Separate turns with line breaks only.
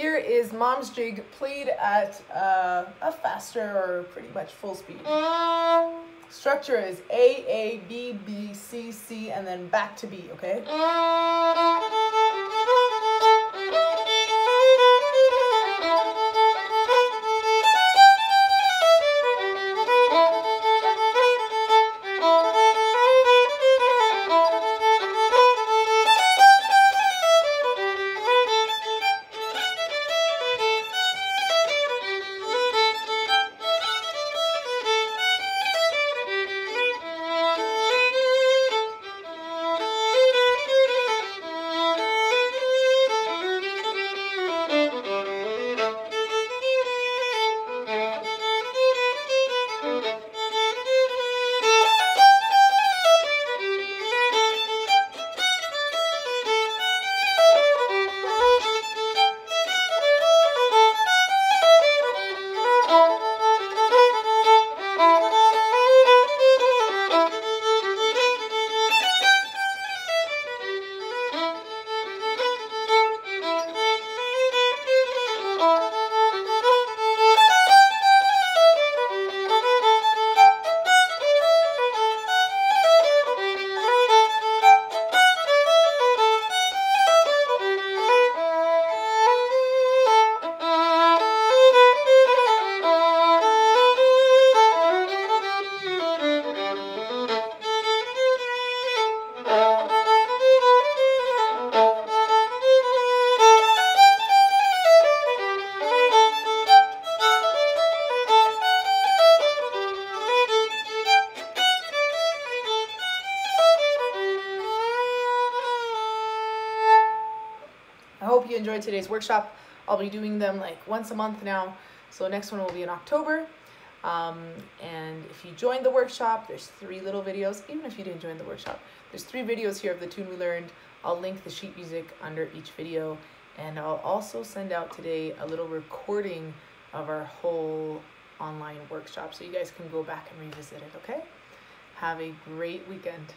Here is Mom's Jig played at uh, a faster or pretty much full speed. Structure is A, A, B, B, C, C, and then back to B, okay? I hope you enjoyed today's workshop. I'll be doing them like once a month now. So next one will be in October. Um, and if you joined the workshop, there's three little videos. Even if you didn't join the workshop, there's three videos here of the tune we learned. I'll link the sheet music under each video. And I'll also send out today a little recording of our whole online workshop so you guys can go back and revisit it, okay? Have a great weekend.